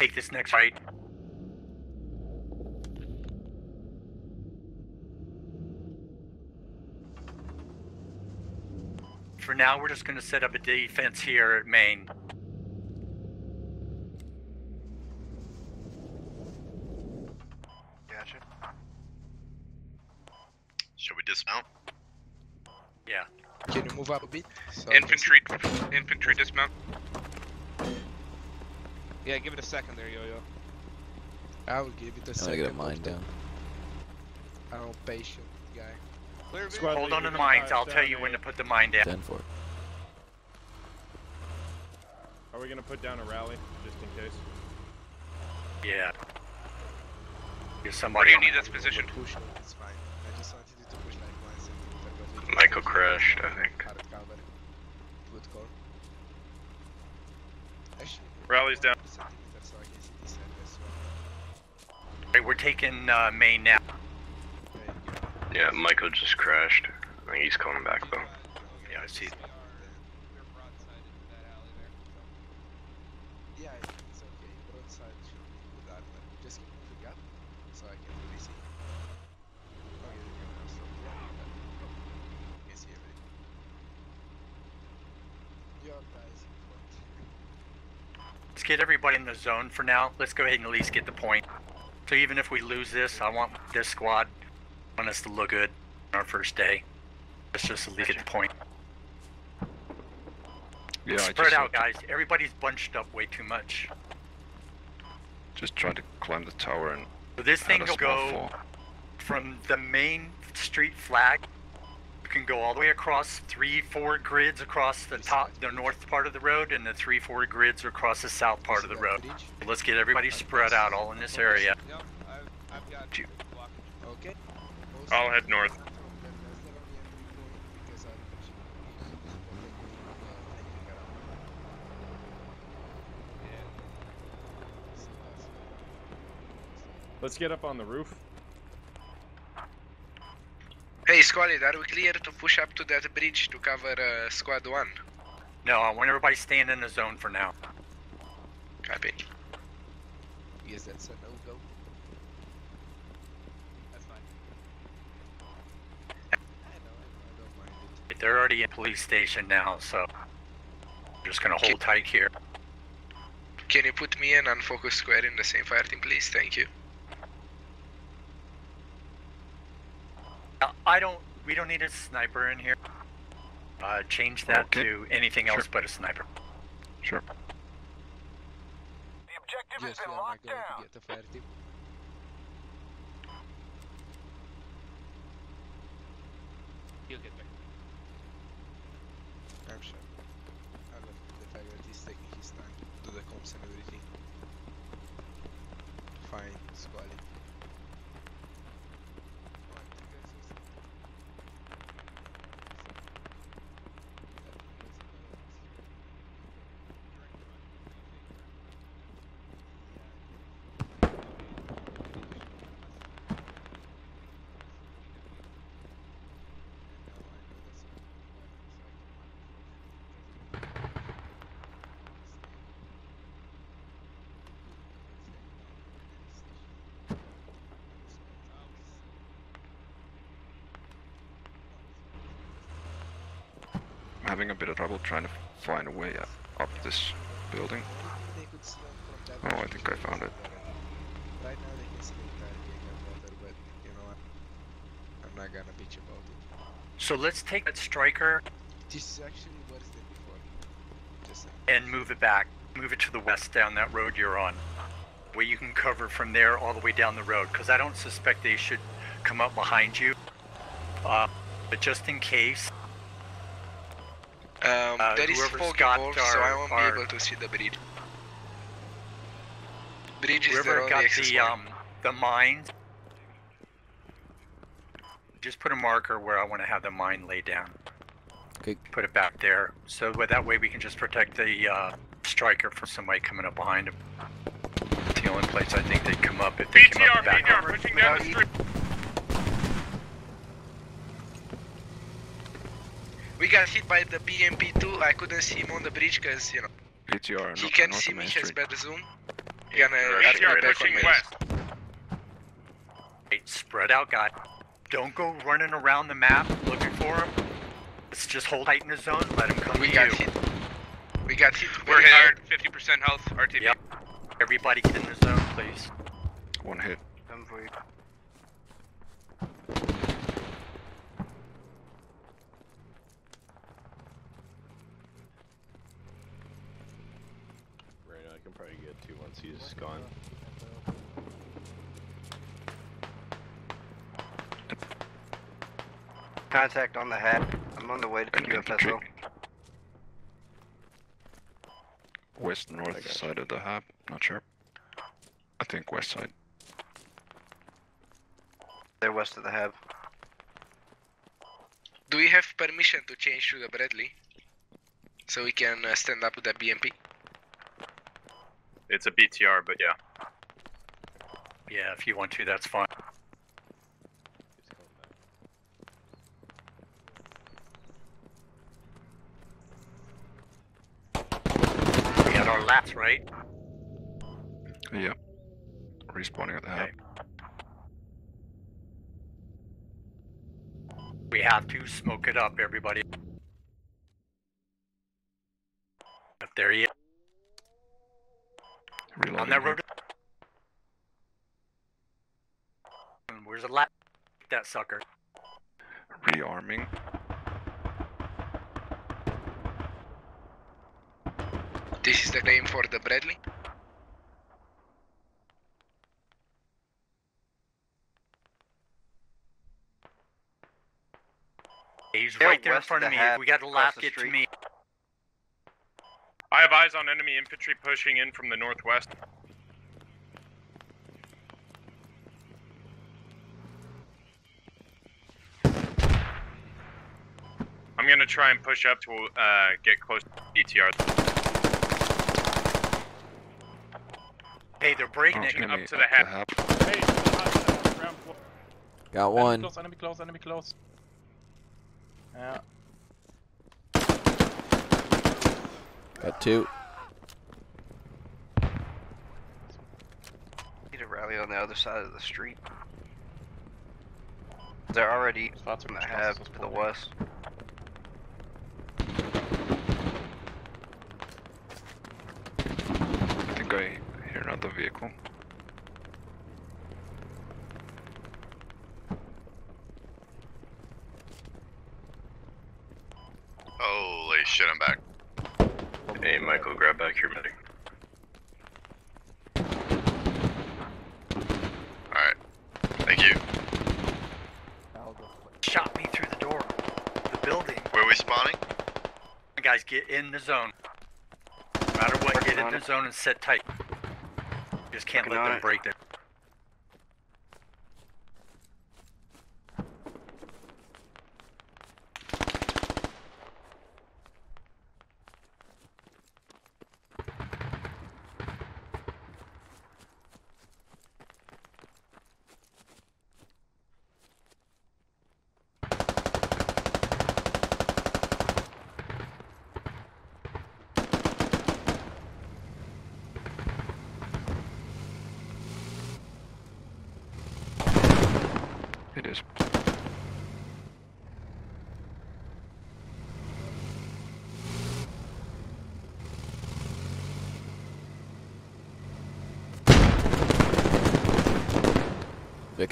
Take this next right. For now, we're just going to set up a defense here at Main. Gotcha. Should we dismount? Yeah. Can you move up a bit? So Infantry, infantry dismount. Yeah, give it a second there, Yo-Yo. I will give it a I'm second. gonna get a mine down. I'm a patient guy. Clear Squad Hold on to the mines. I'll tell you when to put the mine down. Den for it. Are we gonna put down a rally just in case? Yeah. There's Where somebody do you need this position? Push, it's fine. I just wanted you to push like once and Michael crashed, I think. Hard cover. Good call. Rally's down. centimeter so I can see this side as well. Right, we're taking uh, Main now. There you go. Yeah, Michael just crashed. I think he's coming back though. Yeah, I see. Yeah, it's okay. Broadside should be good armor. Just keep moving up so I can really see. Okay, you can have some. Yeah, you got it. No problem. You can see everything. Your guys in front. Let's get everybody in the zone for now. Let's go ahead and at least get the point. So even if we lose this, I want this squad, I want us to look good on our first day. Let's just a least get the point. Yeah, I Spread just, out, guys. Everybody's bunched up way too much. just trying to climb the tower and So this thing will go fall. from the main street flag. You can go all the way across three, four grids across the top, the north part of the road, and the three, four grids across the south part of the road. bridge? Let's get everybody spread out all in this area. Yep, I've, I've got You- Okay. I'll head north. Let's get up on the roof. Hey, squad are we clear to push up to that bridge to cover uh, squad 1? No, I want everybody staying in the zone for now. Copy. Yes, that's a no-go. That's fine. I know, I know, I don't mind it. They're already in police station now, so we're just gonna hold tight here. Can you put me and Unfocus Square in the same fire team, please? Thank you. I don't. We don't need a sniper in here. Uh, change that Okay. to anything else Sure. but a sniper. sure. Yes, we are not going to get the fire team. He'll get there. I'm sure. I love the fact that he's taking his time to do the comms and everything. Fine, squally. Having a bit of trouble trying to find a way up this building. They could see us from that Oh, I think I found it. Right now they can see the entire gang better, but you know what? I'm not gonna bitch about it. So let's take that striker This is actually worse than before. Just saying. and move it back. Move it to the west down that road you're on. Where you can cover from there all the way down the road. Because I don't suspect they should come up behind you. Uh, but just in case, there is whoever's fog got involved, so I won't our- be able to see the bridge. Bridge is the whoever only got the point. um the mine. just put a marker where I want to have the mine laid down. Okay. Put it back there, so that- that way we can just protect the uh, striker from somebody coming up behind him. It's the only place I think they'd come up if they came up the back. BTR, pushing down the street. We got hit by the BMP2. I couldn't see him on the bridge because, you know, BTR, he not, can't not see me, main he has street. bad zoom. Gonna BTR back on pushing west. Hey, spread out, guy. Don't go running around the map looking for him. Let's just hold tight in the zone. Let him come We to got you. hit. We got hit We're hit. hard. 50% health. RTB. Yep. Everybody get in the zone, please. One hit. Right, I can probably get two once he's gone. Contact on the hat. I'm on the way to An infantry. QFSO. West north gotcha. side of the hub. Not sure. I think west side. They're west of the hab. Do we have permission to change to the Bradley? So we can uh, stand up with the BMP? It's a BTR, but yeah. Yeah, if you want to, that's fine. He's coming back. We got our lats, right? Yeah. Respawning at the hub. We have to smoke it up, everybody. Up there he is. Reloading. On that road. And Where's the lat? That sucker. Rearming. This is the name for the Bradley? He's They're right there in front of the me. We got a across lap, the to me. I have eyes on enemy infantry pushing in from the northwest. Try and push up to uh, get close to BTR. Hey, they're breaking up to the at hab. Hey, ground. Got one. Enemy close, enemy close, enemy close. Yeah. Got two. Need a rally on the other side of the street. They're already Spots in the just hab close to the forward. west. I think I hear another vehicle. Holy shit, I'm back. Hey, Michael, grab back your medic. Alright. Thank you. Shot me through the door. The building. Where are we spawning? Guys, get in the zone. No matter what, get in the it. zone and sit tight. Just can't Working let them it. break it.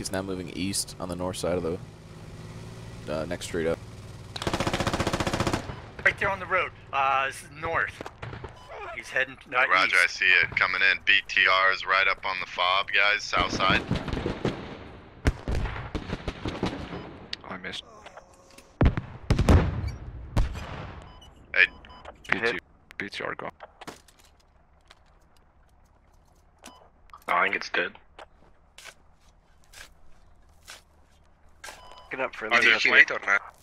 Is now moving east on the north side of the uh, next street up. Right there on the road. Uh, this is north. He's heading uh, Roger, I see it coming in. BTR is right up on the fob, guys, south side. I missed. Hey, BT, BTR gone. I think it's dead. Get up for Are Did there you kill wait- it or not?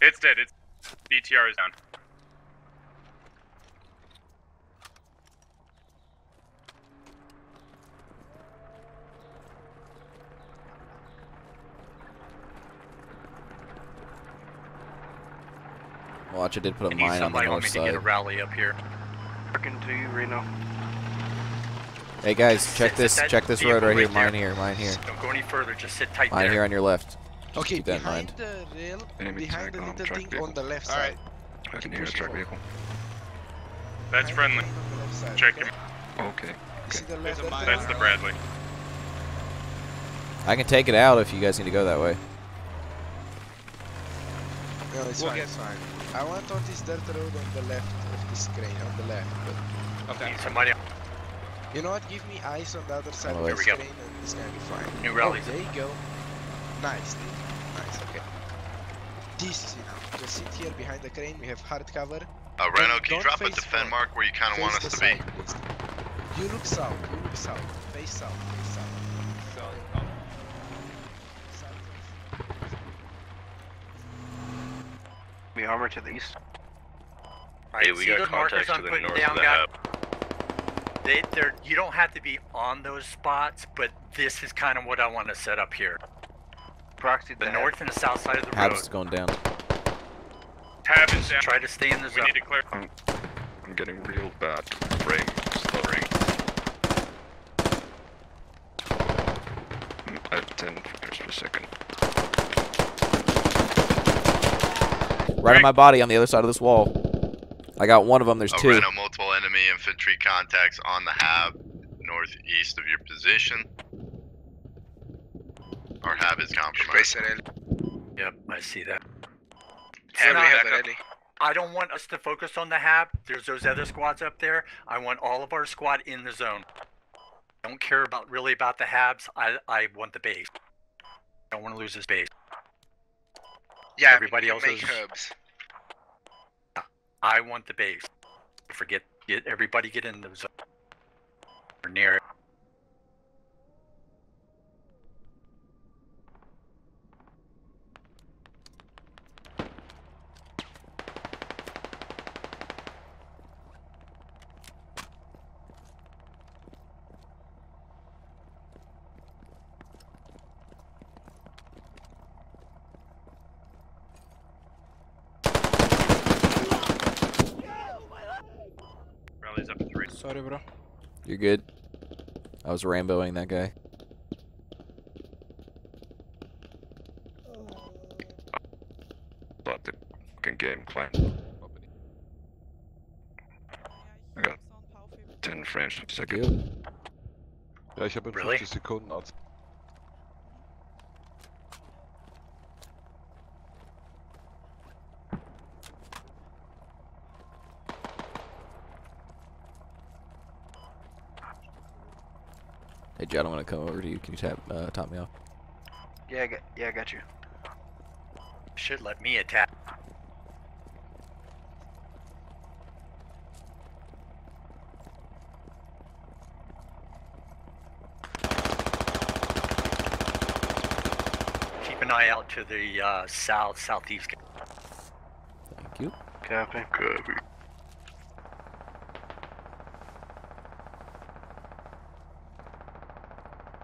It's dead. It's BTR is down. Watch, I did put I a need mine on the somebody on north me to get a rally up here. Working to you, Reno. Hey guys, check sit this that check this road right here. right there. Mine here. Mine here. Don't go any further. Just sit tight Mine there. here on your left. Okay, keep that in behind mind. the rail, Enemy behind the on little thing vehicle. on the left Alright. side. I can hear a truck vehicle. That's friendly. the thing on the left side, Check okay? him. Okay. You see the left a there? mine. That's the Bradley. I can take it out if you guys need to go that way. No, it's We'll fine, get- fine. I want on this dirt road on the left of the screen, on the left. But Okay. Need somebody. You know what? Give me eyes on the other side Oh, of the we go. and it's gonna be fine. New Oh, there you go. Nice, dude. Nice, okay. This is enough. Just sit here behind the crane. We have hard cover. Uh, Reno, Don't- can you drop a face defend forward. mark where you kind of want us to be? You look south. You look south. Face south. Face south. So, We armor to the east. Alright, Hey, we got those contacts to the north of the guys? hub. They, they're, you don't have to be on those spots, but this is kind of what I want to set up here. Proxy The the north and the south side of the road. Habs is going down. Tab is down. Try to stay in the We zone. need to clear. I'm getting real bad frame stuttering. Mm, At 10 frames per second. Right on my body on the other side of this wall. I got one of them. There's Uh, two. Reno, multiple enemy infantry contacts on the hab, northeast of your position. Our hab is compromised. Space. Yep, I see that. Have now- we have a. I don't want us to focus on the hab. There's those other squads up there. I want all of our squad in the zone. I Don't care about really about the habs. I I want the base. I don't want to lose this base. Yeah, Everybody we else can make is- hubs. I want the base. Forget get everybody get in the zone. Or near it. Rally's up at three. Sorry, bro. You're good. I was Ramboing that guy. But the fucking game plan. I got 10 frames per second. Good. Ja, ich habe in Really? 50 Sekunden Arzt. Hey, Jed, I'm gonna come over to you. Can you tap uh, top me off? Yeah, I got, yeah, I got you. Should let me attack. Keep an eye out to the uh, south southeast. Thank you. Copy. Copy.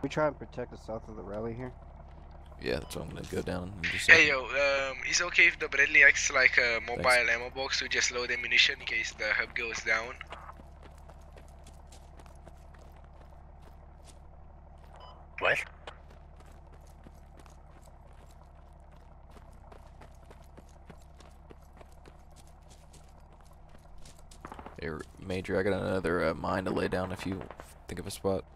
We try and protect the south of the rally here. Yeah, that's what I'm gonna go down. in just Hey yo, um, is it okay if the Bradley acts like a mobile ammo box to just load ammunition in case the hub goes down? What? Hey, Major, I got another uh, mine to lay down if you think of a spot.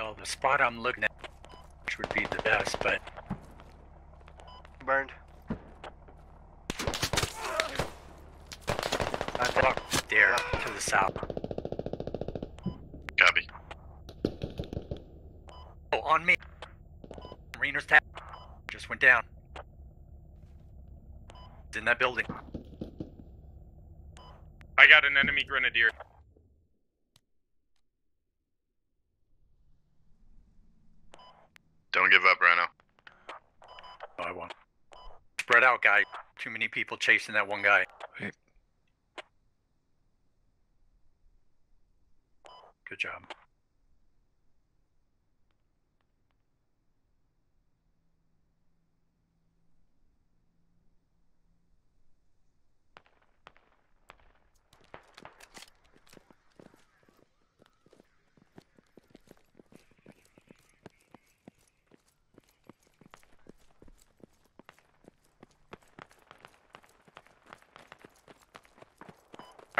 Well, the spot I'm looking at, which would be the best, but Burned. Contact there to the south. Copy. Oh, on me. Mariner's tap. Just went down. It's in that building. I got an enemy grenadier. Don't give up, Reno. No, I won't. Spread out, guy. Too many people chasing that one guy. Hey. Good job.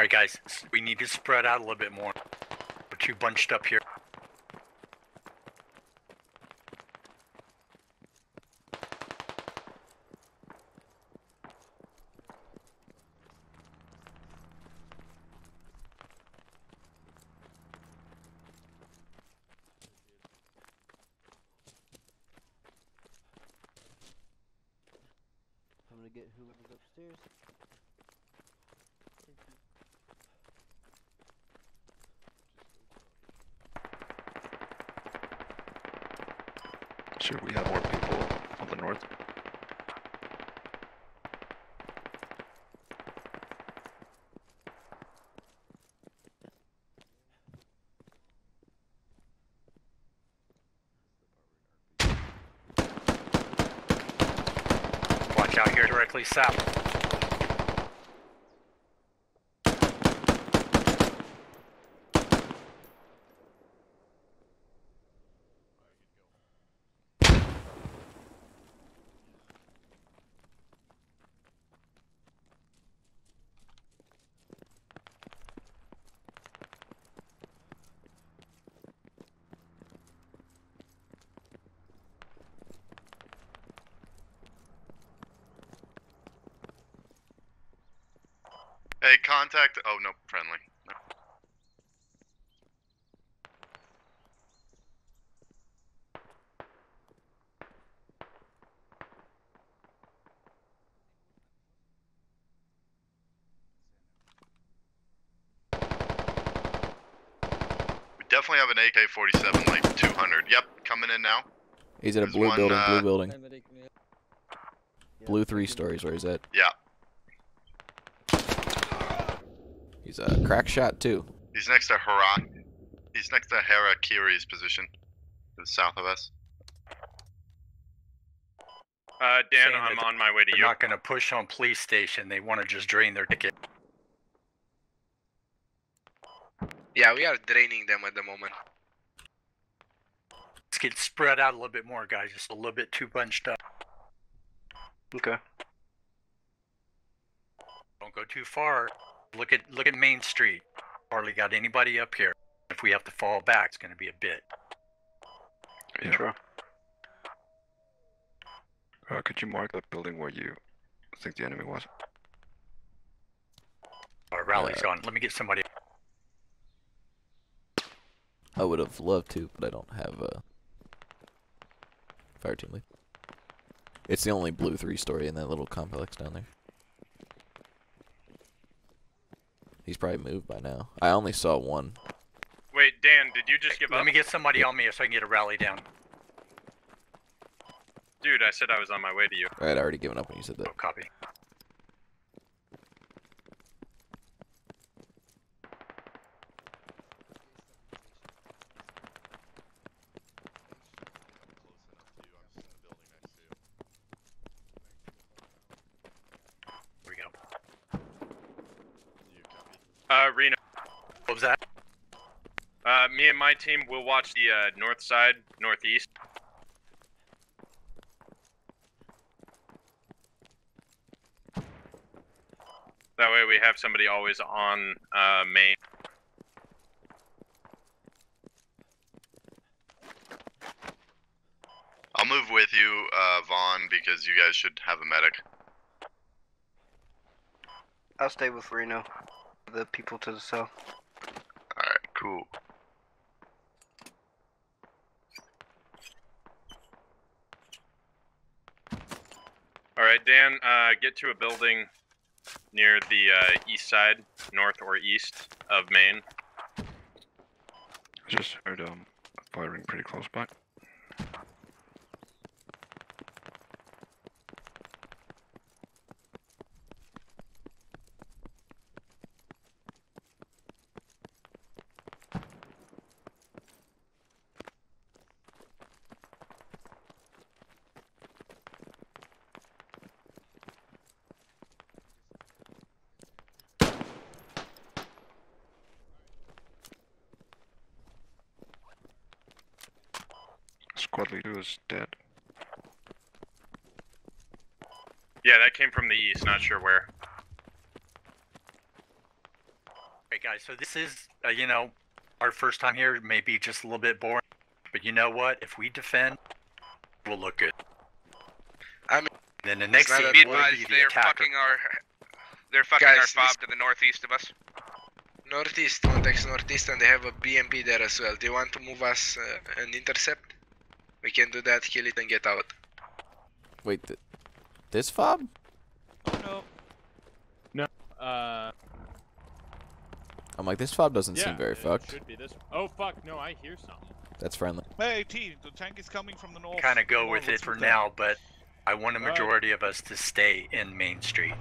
All right, guys, we need to spread out a little bit more. We're too bunched up here. I'm gonna get whoever's upstairs. Should we have more people on the north? Watch out here directly south. Hey, contact. Oh no, friendly. No. We definitely have an AK-47, like 200. Yep, coming in now. He's at a blue one, building, uh, blue building. Yeah, Blue three stories, where he's at. Yeah, He's a crack shot too. he's next to Hara. He's next to Harakiri's position, to the south of us. Uh, Dan, Saying I'm on my way to you. They're not going to push on police station. They want to just drain their ticket. Yeah, we are draining them at the moment. Let's get spread out a little bit more, guys. Just a little bit too bunched up. Okay. Don't go too far. Look at look at Main Street. Hardly got anybody up here. If we have to fall back, it's going to be a bit. Yeah. True. Uh, could you mark the building where you think the enemy was? Our rally's Uh, gone. Let me get somebody. I would have loved to, but I don't have a fire team lead. It's the only blue three story in that little complex down there. He's probably moved by now. I only saw one. Wait, Dan, did you just give Let up? me get somebody on me so I can get a rally down. Dude, I said I was on my way to you. I had already given up when you said Oh, that. copy. Here we go. Uh, Reno. What was that? Uh, me and my team will watch the uh, north side, northeast. That way we have somebody always on uh, main. I'll move with you, uh, Vaughn, because you guys should have a medic. I'll stay with Reno. The people to the south. Alright, cool. Dan, uh, get to a building near the uh, east side, north or east of Main. Just heard um firing pretty close by. Squad leader is dead. Yeah, that came from the east. Not sure where. Okay, guys, so this is, uh, you know, our first time here. Maybe just a little bit boring. But you know what? If we defend, we'll look good. I mean, then the next not thing a will be the they're attacker. our. They're fucking Guys, our this- fob to the northeast of us. Northeast, context northeast, and they have a BMP there as well. Do you want to move us uh, and intercept? We can do that, kill it, and get out. Wait, th this fob? No. No. Uh. I'm like, this fob doesn't yeah, seem very it fucked. Should be this. Oh fuck! No, I hear something. That's friendly. Hey T, the tank is coming from the north. Kind of go Come on, with it for move now, but I want a Alright. majority of us to stay in Main Street.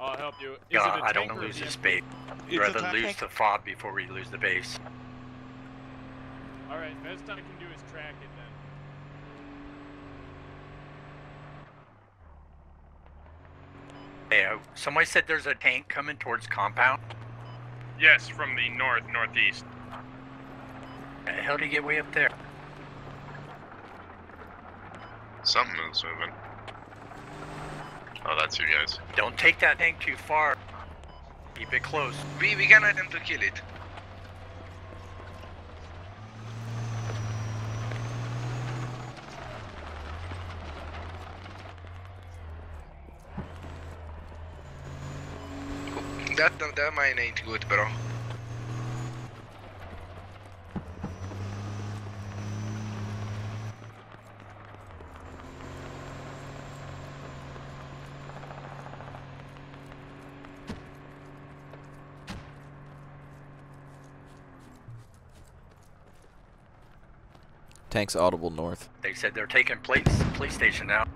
I'll help you. Is God, it a I don't tank want to a lose this base. It's a rather tank. lose the fob before we lose the base. All right, best I can do is track it then. Hey, uh, somebody said there's a tank coming towards compound. Yes, from the north northeast. How the hell did he get way up there? Something is moving. Oh, that's you guys. Don't take that tank too far. Keep it close. We we can attempt to kill it. That that mine ain't good, bro. Tank's audible north. They said they're taking place police station now.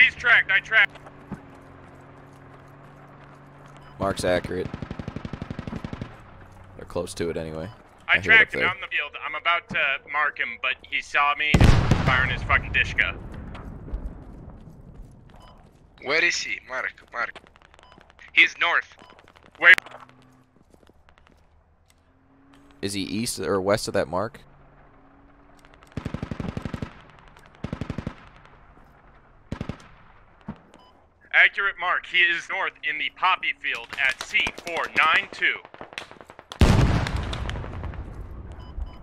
He's tracked. I tracked. Mark's accurate. They're close to it anyway. I, I hear it up tracked him there. out in the field. I'm about to mark him, but he saw me firing his fucking dishka. Where is he? Mark, Mark. He's north. Wait. Is he east or west of that mark? Accurate mark. He is north in the poppy field at C492.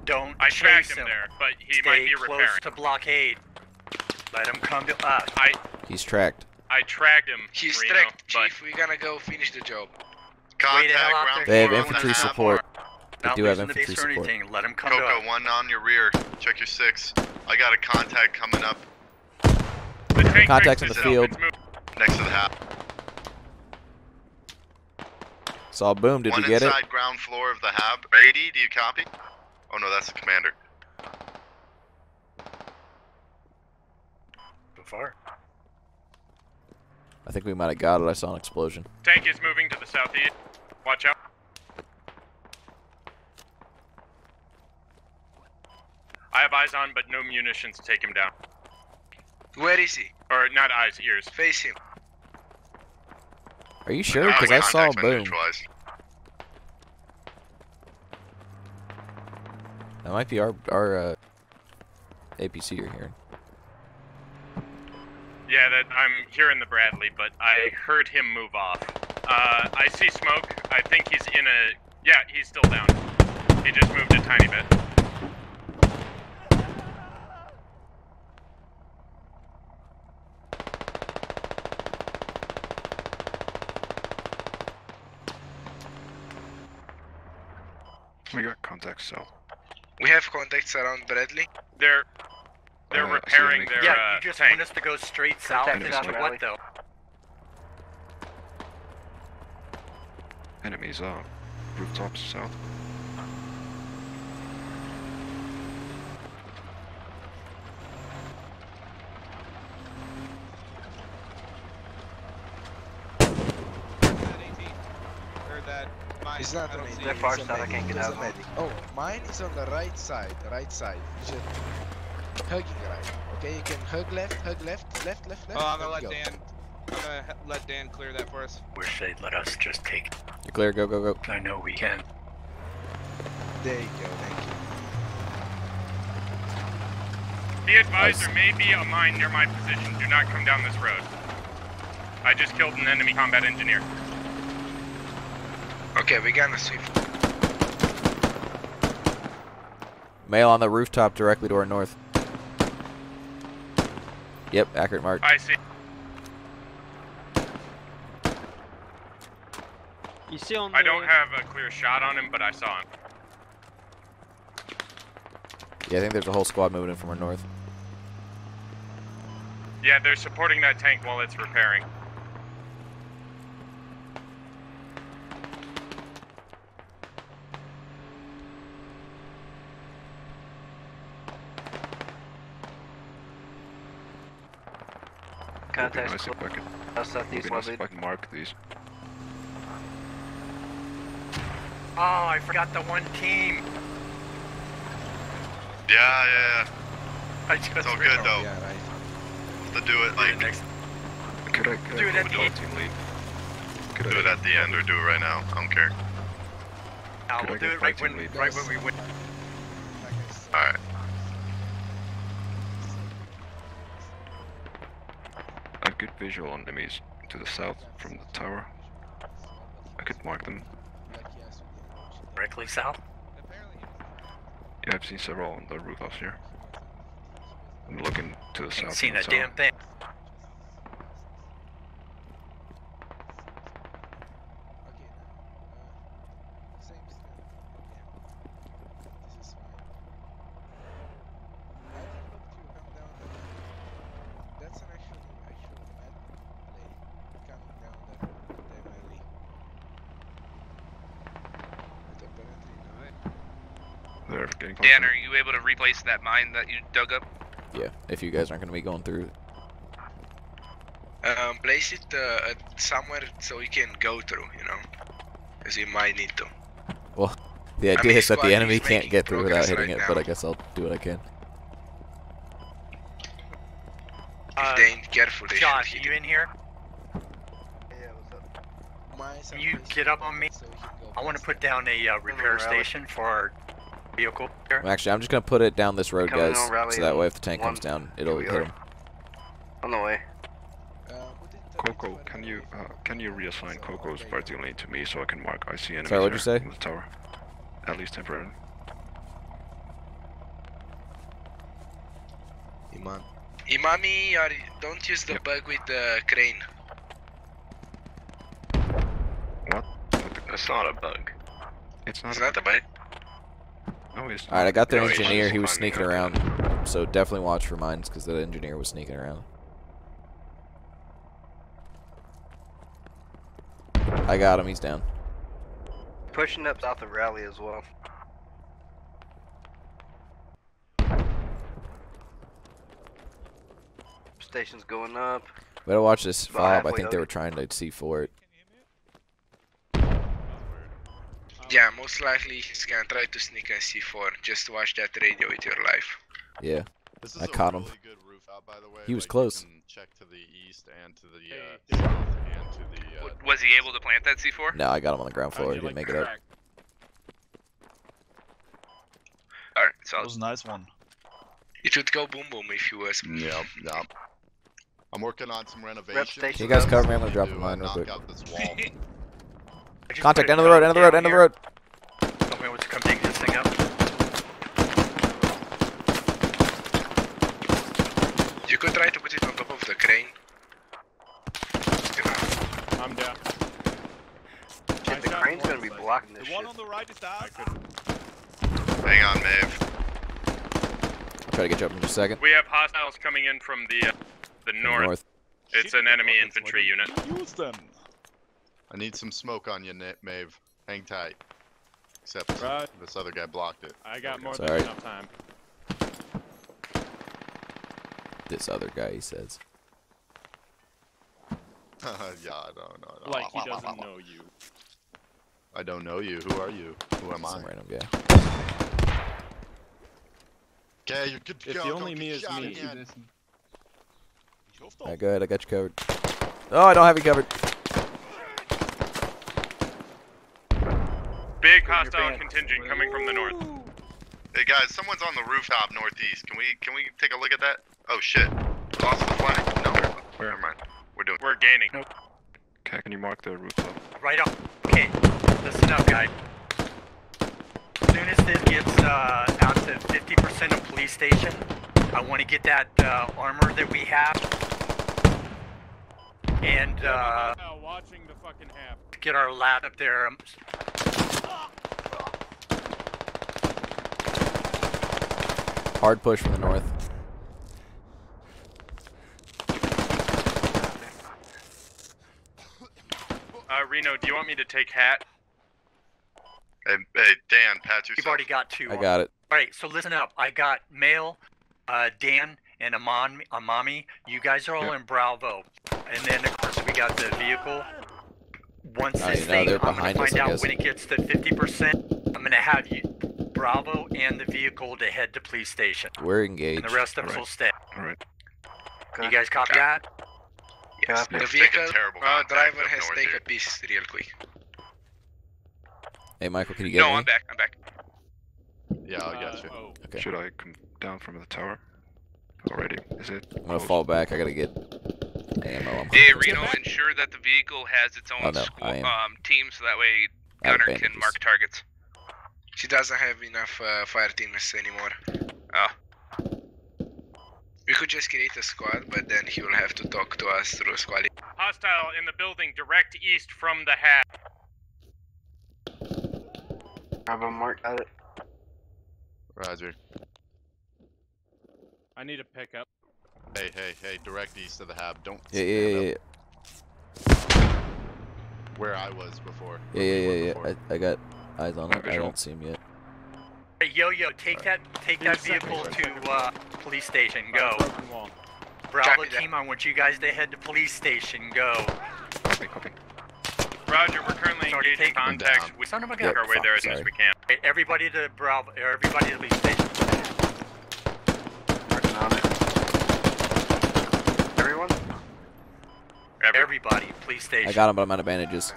Don't I chase tracked him him. there, but he Stay might be close to blockade. Let him come to us. I He's tracked. I tracked him. He's Reno, tracked, but Chief. We gonna go finish the job. Wait Contact hell out ground there. They have infantry one and a half support. They do have infantry base or support. anything. Let him come to Coco, us. one on your rear. Check your six. I got a contact coming up the tank Contacts in the itself, field. It's moving. next to the house. Saw boom. Did one we get it? inside ground floor of the hab. Brady, do you copy? Oh no, that's the commander. So far. I think we might have got it. I saw an explosion. Tank is moving to the southeast. Watch out. I have eyes on, but no munitions to take him down. Where is he? Or not eyes, ears. Face him. Are you sure? Because I saw contact's boom. That might be our our uh, APC you're hearing. Yeah, that I'm hearing the Bradley, but I heard him move off. Uh, I see smoke. I think he's in a. Yeah, he's still down. He just moved a tiny bit. We got contact south. We have contacts around Bradley. They're they're Uh, repairing enemy. their yeah, uh, you just tank. want us to go straight south Contact into is what rally. though? Enemies are rooftops south. Or that mine. It's not I on don't They're far It's a south, I can't get It's out. a medic. Oh, mine is on the right side. Right side. Just hugging right. Okay, you can hug left, hug left, left, left, left. Oh, I'm gonna let go. Dan. I'm gonna let Dan clear that for us. Wish they'd let us just take. You're clear. Go, go, go. I know we can. There you go, thank you. Be advised, there may be a mine near my position. Do not come down this road. I just killed an enemy combat engineer. Okay, we gonna sweep. Male on the rooftop directly to our north. Yep, accurate mark. I see. You see on I don't have a clear shot on him, but I saw him. Yeah, I think there's a whole squad moving in from our north. Yeah, they're supporting that tank while it's repairing. Contacts nice if I could, uh, southeast nice if I can mark these. Oh, I forgot the one team. Yeah, yeah, I just It's all good though. Yeah, right. To do it like next. Could I, could Do I it at the end. team lead? Could do I, it at the end or do it right now. I don't care. Now Could we'll I do it right when, lead? right when we win. Like good visual on enemies to the south from the tower. I could mark them. like, yes, we did mention that. Directly south. Yeah, I've seen several on the rooftops here. I'm looking to the south. From seen a tower. damn thing. Okay, now, uh, same stand. Yeah. This is fine. I think hope to come down that That's an actual, actual mad play coming down that that valley. But apparently not. They're getting closer. Dan, are you able to replace that mine that you dug up? Yeah, if you guys aren't going to be going through. Um, place it uh, somewhere so we can go through, you know? Because we might need to. Well, the I idea mean, is that the enemy can't get through without hitting right it, but. I guess I'll do what I can. If Uh, they ain't careful, they Josh, should you in here? Yeah, what's up? My Can you get up on me? so we can go I want to put down a uh, repair station for our vehicle here. Well, actually, I'm just going to put it down this road, Coming guys. So that way if the tank one- comes down, it'll hit him. On the way. Uh, put it a bit Coco, can you uh, can you reassign Coco's party know. lane to me so I can mark I see enemies Sorry, what'd you say? in the tower? At least temporarily. Iman. Imami, are, don't use the Yep. bug with the crane. What? What That's not a bug. It's not. Is that a bug? No, it's Alright, I got their engineer. He was sneaking around. So definitely watch for mines because the engineer was sneaking around. I got him. He's down. Pushing up south of Rally as well. Station's going up. Better watch this About fob. I think they were trying to see for it. Yeah, most likely he's gonna try to sneak a C4. Just watch that radio with your life. Yeah. This is I a caught him. really good roof out, by the way. He was like, close. Check to the east and to the uh, south and to the. Uh, Was he able to plant that C4? No, I got him on the ground floor. He didn't like make it up. track? Alright, That was a nice one. It would go boom boom if you was. Yep, yep. I'm working on some renovations. Can you guys cover me? I'm gonna drop a uh, mine real quick. out this wall. I just Contact, end of the road, end of the road, end of the road. Somebody wants to come dig this thing up. You could try to put it on top of the crane. I'm down. Shit, the crane's gonna be side. blocking The this one shit. on the right is down. Hang on, Maeve. Try to get you up in just a second. We have hostiles coming in from the uh, the north. North. It's Shit, an enemy infantry unit. Use them. I need some smoke on you, Na- Maeve. Hang tight. Except Right. this other guy blocked it. I got Okay. more Sorry. than enough time. This other guy, he says. yeah, I don't know. Like he doesn't know you. I don't know you. Who are you? Who am I? Some random guy. Okay, you're good to If go. the only get me is me. again. Alright, go ahead. I got you covered. Oh, I don't have you covered. Hostile contingent coming from the north. Hey guys, someone's on the rooftop northeast. Can we can we take a look at that? Oh shit. Lost the flag? No. Where? Never mind. We're doing. We're gaining. Okay, can you mark the rooftop? Right up. Okay, listen up, guys. As soon as this gets uh, out to 50% of police station, I want to get that uh, armor that we have. And uh, watching the fucking half. get our lab up there. Um, Hard push from the north. Uh, Reno, do you want me to take hat? Hey, hey Dan, pat You've already got two. I on. got it. All right, so listen up. I got Mail, uh, Dan, and Aman, Amami. You guys are all in Bravo, and then of course we got the vehicle. Once this you thing, they're I'm gonna behind us, find out when it gets to 50%. I'm gonna have you, Bravo, and the vehicle to head to police station, We're engaged. and engaged. the rest of us Alright. will stay. Alright. You guys copy that? Yes. Yeah. The vehicle terrible uh, driver has north take here. a piece real quick. Hey, Michael, can you get No, me? I'm back. I'm back. Yeah, I got you. Uh, oh. Okay. Should I come down from the tower? Already? Is it? I'm gonna close? fall back. I gotta get ammo. I'm Hey, close Reno, ensure that the vehicle has its own Oh, no, squ- I am um, team so that way out Gunner can mark targets. She doesn't have enough uh, fire teams anymore. Oh. We could just create a squad, but then he will have to talk to us through a squad. Hostile in the building direct east from the hab. a mark at it. Roger. I need a pickup. Hey, hey, hey, direct east of the hab. Don't Yeah, yeah, stand yeah, up yeah, where I was before. yeah, where we yeah, were yeah, yeah. I, I got eyes on it. I don't see him yet. Hey, yo, yo, take that, take that vehicle to uh, police station. Go. the. Bravo team, I want you guys to head to police station. Go. Copy, copy. Roger, we're currently Sorry, engaging take them We Son of a make gun. our way there as soon as we can. Hey, everybody to Bravo, or everybody to police station. Working on it. Everyone? Everybody, police station. I got him, but I'm out of bandages.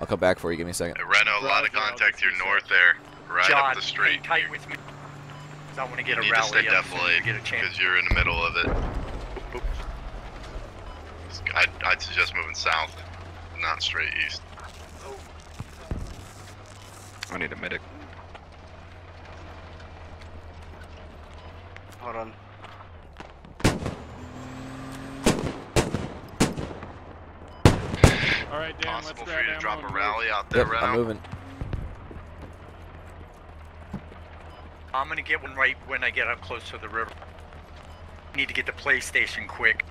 I'll come back for you. Give me a second. Hey, Reno, a lot of contact here north there, right John, up the street. hang tight with me. I want to get You a need rally stay up as soon as we defilade get a chance. because you're in the middle of it. I'd, I'd suggest moving south, not straight east. I need a medic. Hold on. All right, Dan, let's Possible grab for you to drop a rally out there, Yep, Reno? I'm moving. I'm gonna get one right when I get up close to the river. Need to get to police station quick.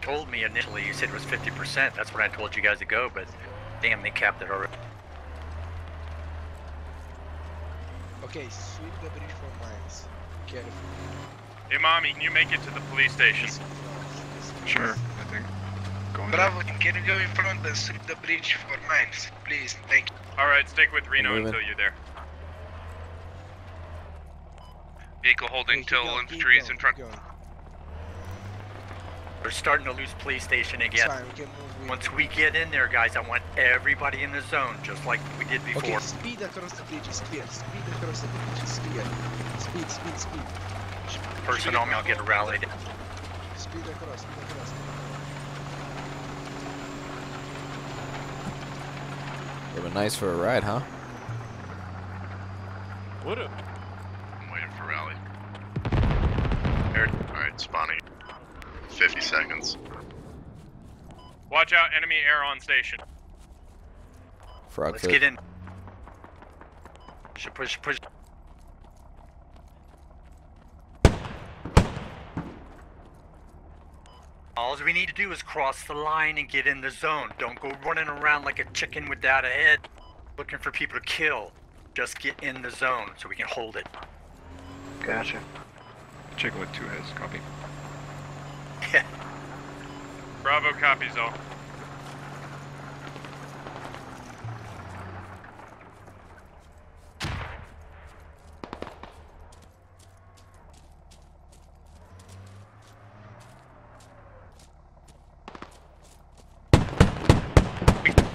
Told me initially you said it was 50%. That's when I told you guys to go, but damn, they capped it already. Okay, sweep the bridge for mines. Careful. Imami, can you make it to the police station? Sure, I think. Going there. Bravo, can you go in front and sweep the bridge for mines? Please, thank you. Alright, stick with Reno moving. until you're there. Vehicle holding Keep till infantry is in front. We're starting to lose police station again. fine, we can move Once we get in there, guys, I want everybody in the zone, just like we did before. Okay, speed across the bridge is clear. Speed across the bridge is clear. Speed, speed, speed. Person on me, I'll get rallied. Speed across, speed across. Would have been nice for a ride, huh? Would've. I'm waiting for rally. Alright, spawning. 50 seconds. Watch out, enemy air on station. Frog Let's foot. get in. Push, push, push. All we need to do is cross the line and get in the zone. Don't go running around like a chicken without a head, looking for people to kill. Just get in the zone so we can hold it. Gotcha. Chicken with two heads, copy. Bravo copies all.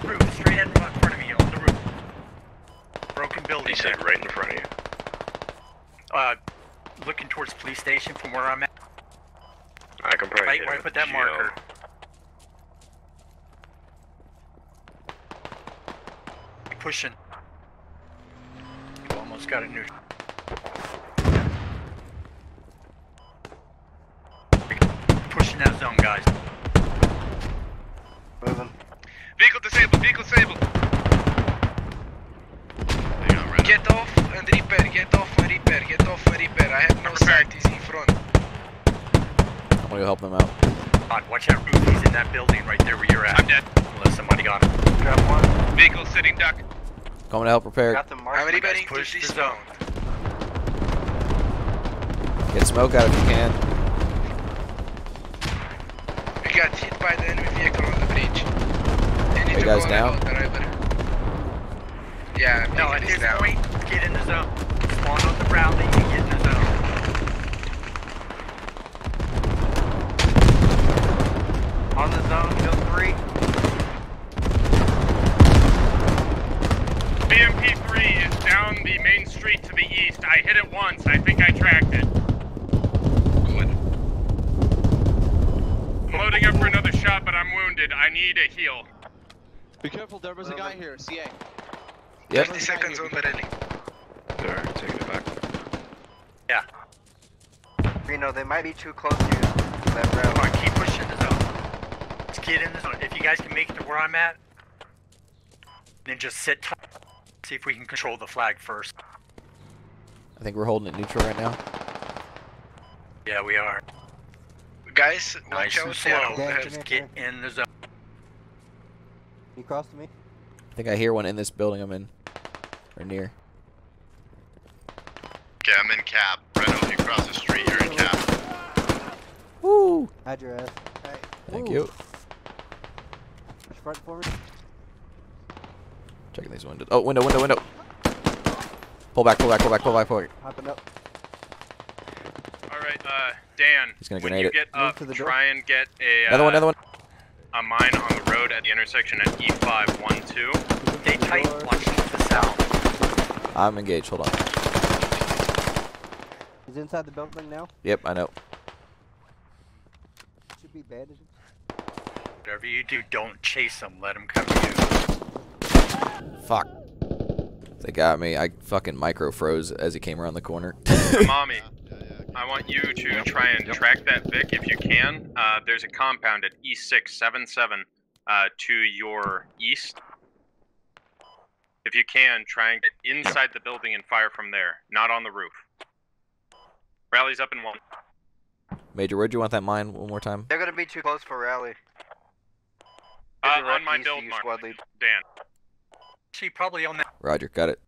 Through. building. You said there. right in front of you. Uh, looking towards police station from where I'm at. I can probably Right where I put that Geo. marker. Pushing. You almost got a neutral. Pushing that zone, guys. Moving. Vehicle disabled, vehicle disabled. Get off and repair, get off and repair, get off and repair. I have no sight, he's in front. I'm gonna go help them out. God, watch that roof. He's in that building right there where you're at. I'm dead. Unless somebody got him. Drop one. Vehicle sitting duck. Coming to help repair. Got the mark. I'm repairing to push the this zone. zone. Get smoke out if you can. We got hit by the enemy vehicle on the bridge. You need Hey, to guys go down? on the driver. Yeah, No, at vehicle this is down. point, get in the zone. Spawn on the rally and get in the zone. On the zone, kill three. BMP3 is down the main street to the east. I hit it once. I think I tracked it. Good. I'm loading up for another shot, but I'm wounded. I need a heal. Be careful, there was a guy here, CA. Yep. 30 seconds on the railing. There, taking it back. Yeah. Reno, they might be too close to you. That Come rally. on, keep pushing the zone. Let's get in the zone. If you guys can make it to where I'm at, then just sit tight. See if we can control the flag first. I think we're holding it neutral right now. Yeah, we are. Guys, Nice watch and out slow. there. on the Yeah, head. come Just here. get in the zone. You cross to me? I think I hear one in this building I'm in. Or near. Okay, I'm in cab. Reno, if you cross the street, you're in cab. Woo! Hide your ass. Hey. Thank Ooh. you. Front for me. Checking these windows. Oh, window, window, window. Pull back, pull back, pull back, pull back, pull back. Hopping up. All right, uh, Dan. He's gonna when grenade you it. get Move up, to the door. try and get a Another one, uh, another one. a mine on the road at the intersection at E E512. Stay tight. Door. Watch the south. I'm engaged. Hold on. He's inside the building now. Yep, I know. Should be bandaged. Whatever you do, don't chase them. Let them come to you. Fuck. They got me. I fucking micro froze as he came around the corner. Imami, I want you to try and track that Vic if you can. Uh, there's a compound at E677 uh, to your east. If you can, try and get inside the building and fire from there, not on the roof. Rally's up in one. Major, where'd you want that mine one more time? They're gonna be too close for rally. Uh, Direct on my east of build you, mark, squad lead. Dan. She probably on that. Roger, got it.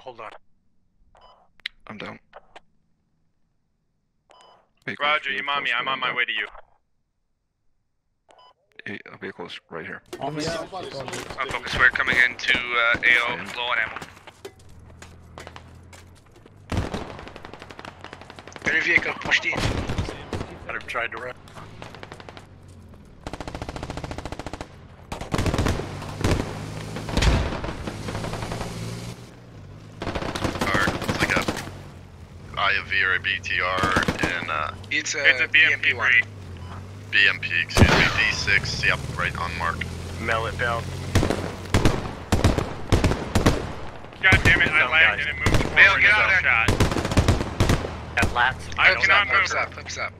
Hold on. I'm down. Vehicles Roger, really you Imami, I'm on my down. way to you. A vehicle's right here. On focus, we're coming into uh, AO, low on ammo. Enemy vehicle pushed in. Got him tried to run. Or it's like a IAV or a BTR and uh, It's a, It's a BMP one. three. BMP, excuse me, D6. Yep, right on mark. Mel it down. God damn it, I Some lagged and it moved forward Mel, in get his out own shot. That lats. I don't cannot move. Ups up, ups up.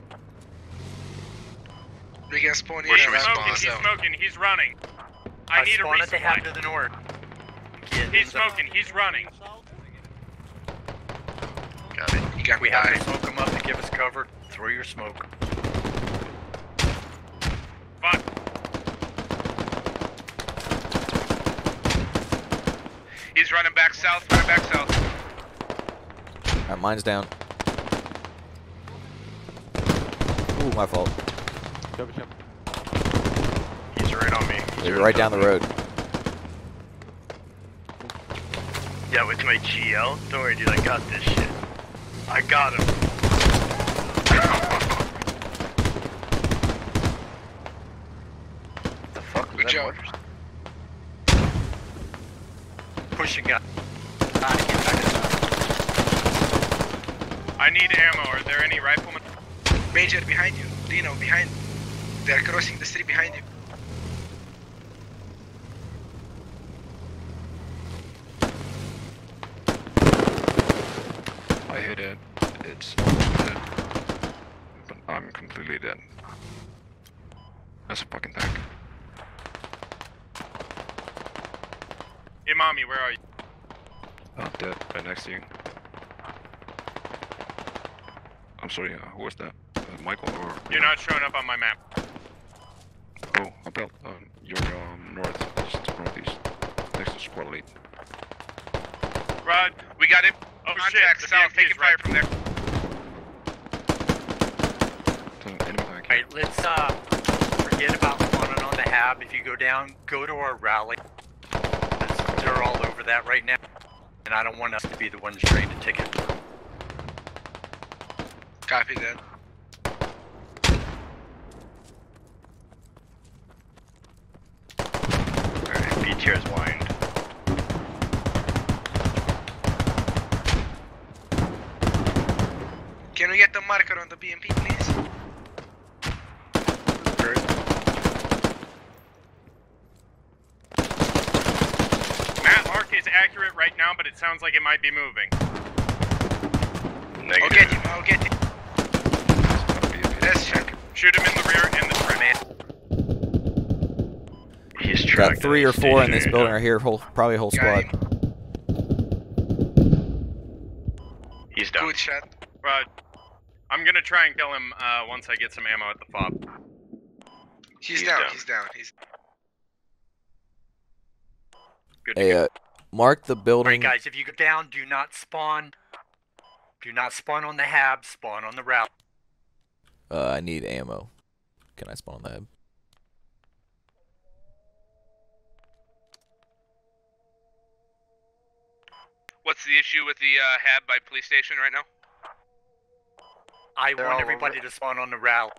We can spawn in Where should and Smoking, he's smoking, he's running. I Uh, need a spawn at the hab to resupply. the north. He's in the zone. smoking, he's running. Got it. We me have to smoke them up to give us cover. Throw your smoke. Fuck. He's running back south, running back south. Alright, mine's down. Ooh, my fault. He's right on me. You're right down the road. Yeah, with my GL. Don't worry, dude. I got this shit. I got him. The fuck was Good that? job. Pushing up. Trying to get back to I need ammo. Are there any riflemen? Major behind you. Dino behind. They are crossing the street behind you. It. It's dead. But I'm completely dead. That's a fucking tank. Imami, where are you? Oh, dead. Right next to you. I'm sorry, uh, who was that? Uh, Michael or? You're not showing up on my map. Oh, about um, you're um, north, east, northeast, next to squad lead. Rod, We got it. Oh Contact shit, the south, taking is right fire from there. So. Alright, let's uh forget about spawning on the hab. If you go down, go to our rally. They're all over that right now. And I don't want us to be the ones trying to ticket. Copy that. Alright, B tier is wind. Can we get the marker on the BMP, please? Matt Mark is accurate right now, but it sounds like it might be moving. I'll get him. I'll get him. Let's check. Shoot him in the rear and the front. He's Got three or four in this station building right right here. Whole, probably a whole Got squad. now. He's down. Good shot. Rod, I'm gonna try and kill him uh, once I get some ammo at the fob. He's, He's down. down. He's down. He's Good to Hey, go. uh, mark the Alright building. guys, if you go down, do not spawn. Do not spawn on the hab, spawn on the rally. Uh, I need ammo. Can I spawn on the hab? What's the issue with the uh, hab by police station right now? I They're want everybody to spawn on the rally.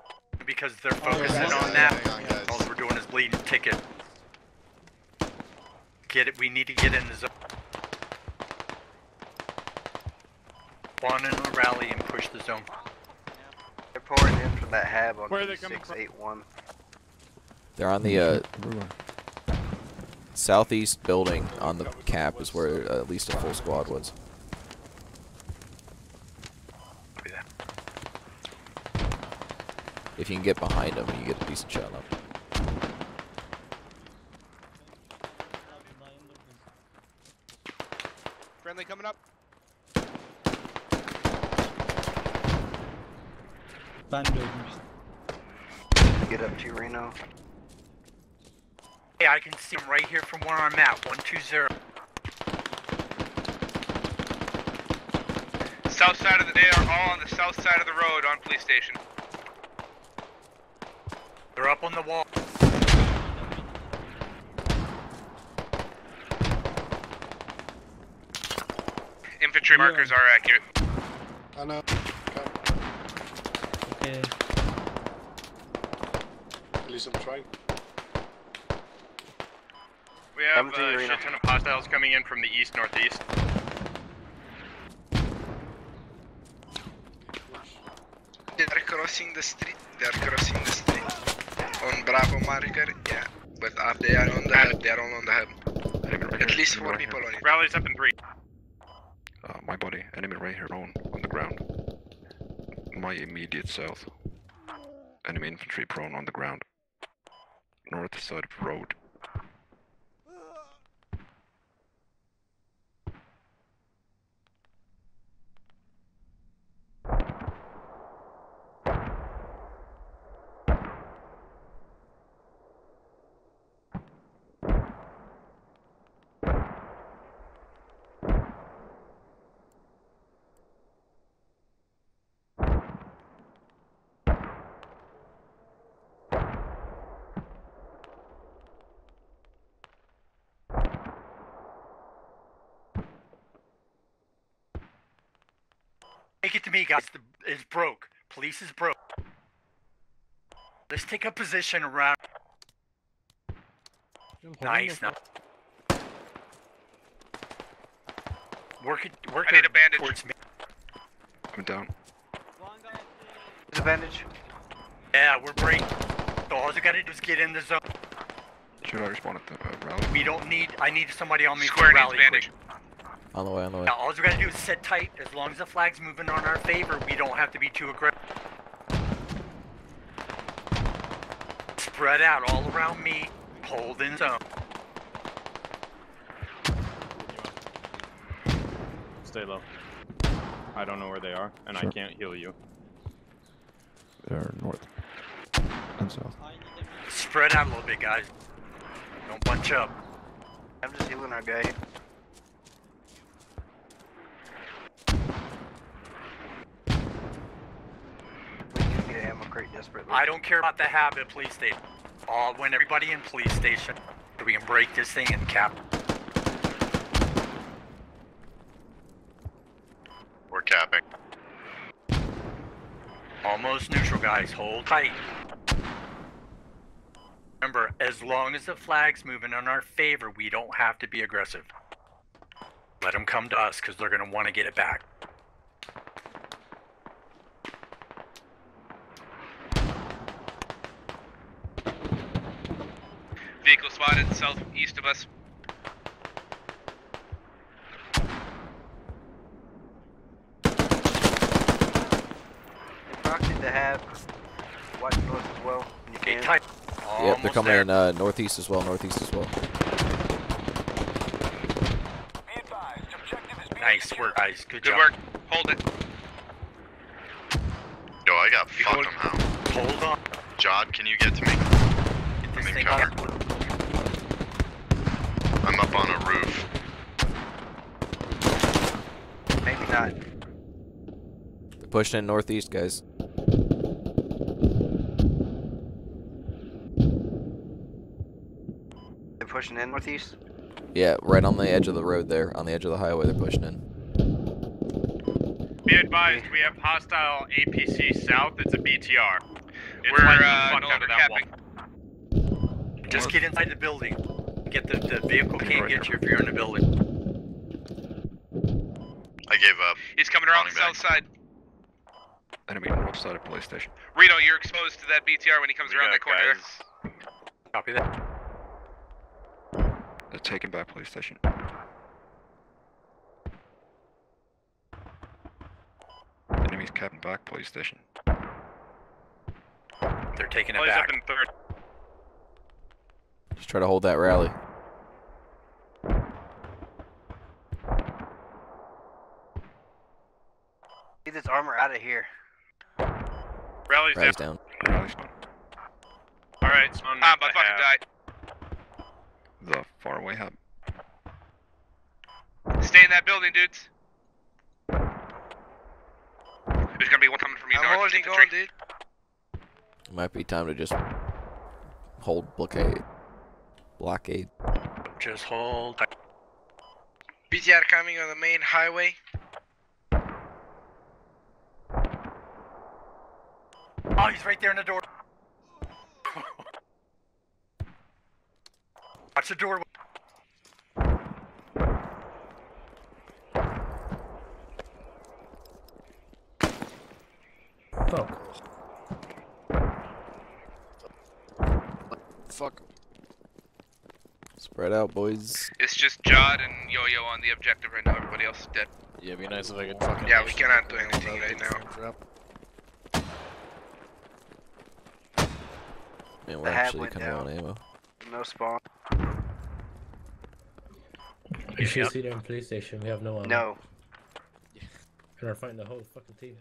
Because they're focusing guys, on that. on. All we're doing is bleeding ticket. Get it, we need to get in the zone. Spawn in the rally and push the zone. They're pouring in from that hab on Where are they coming from? 681. They're on the uh, southeast building on the cap is where uh, at least a full squad was. If you can get behind them, you get a decent shot on them. Friendly coming up. Get up to Reno. Hey, I can see him right here from where I'm at. 120. South side of the, they are all on the south side of the road on police station. They're up on the wall. Infantry markers are accurate. I know. Okay. At least I'm trying. We have Come to uh, a shit ton of hostiles coming in from the east northeast. They are crossing the street. They are crossing the street. On Bravo marker, yeah. But uh, they are on the hab. They are all on the hab. At least four right people here. on it. Rallies up in three. Uh, my body, enemy right here on, on the ground. My immediate south. Enemy infantry prone on the ground. North side of road. Take it to me, guys. The, it's broke. Police is broke. Let's take a position around. I'm holding the- Nice. Now, Work it. Work I need it a bandage. towards me. I'm down. There's a bandage. Yeah, we're break. So all you gotta do is get in the zone. Should I respond at the uh, rally? We don't need. I need somebody on me Square for needs rally. bandage. On the way, on the way. Now, all you gotta do is sit tight. As long as the flag's moving on our favor, we don't have to be too aggressive. Spread out all around me. Hold in zone. Stay low. I don't know where they are, and I can't heal you. They're north and south. Spread out a little bit, guys. Don't bunch up. I'm just healing our guy. We can get ammo crate desperately. I don't care about the habit, police station. I'll win everybody in police station we can break this thing and cap. We're capping. Almost neutral, guys. Hold tight. Remember, as long as the flag's moving in our favor, we don't have to be aggressive. Let them come to us, because they're going to want to get it back. Vehicle spotted southeast of us. Rocket to have. Watch north as well. when You can. tight. Yep, they're coming there. in uh, northeast as well, northeast as well. Nice work, guys. Good, Good job. work. Hold it. Yo, I got You fucked hold- somehow. Hold on. Jod, can you get to me? Get this I'm in thing cover. Up. I'm up on a roof. Maybe not. They're pushing in northeast, guys. They're pushing in northeast. Yeah, right on the edge of the road there, on the edge of the highway, they're pushing in. Be advised, we have hostile APC south. It's a BTR. It's We're like uh, fuck no out longer of that wall. capping. Just get inside the building. Get the, the vehicle can't get you if you're in the building. I gave up. He's coming around the south side. Enemy north side of police station. Reno, you're exposed to that BTR when he comes We around got that corner. guys. Copy that. They're taken back police station. Enemies capping back police station. They're taking it he's up back. in third. Just try to hold that rally. Get this armor out of here. Rally's Rally's down. down. Rally's on Alright, so on Ah, the my fucking hab. die. the faraway hab. Stay in that building, dudes. There's gonna be one coming from you I'm north. holding infantry. on, dude. It might be time to just hold blockade. Blockade. Just hold tight. BTR coming on the main highway. Oh, he's right there in the door. Watch the door. Fuck. Fuck. Spread out, boys. It's just Jod and Yo-Yo on the objective right now. Everybody else is dead. Yeah, it'd be nice if I could fucking. Yeah, we cannot do anything right now. Man, we're The hab actually went kind of down. on ammo. No spawn. You should see them in police station. We have no ammo. No. And we're fighting the whole fucking team.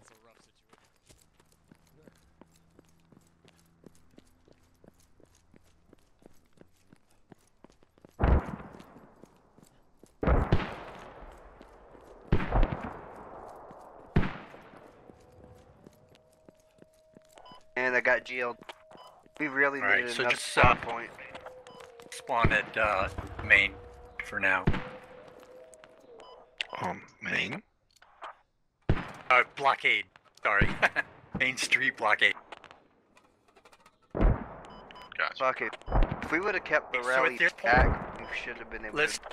And I got GL. We really All right, needed so another just, spawn uh, point. Spawn at uh, main for now. Um, main? Uh, blockade. Sorry. main street blockade. Gotcha. Fuck it. If we would have kept the So at rally this point- back, we should have been able Let's to.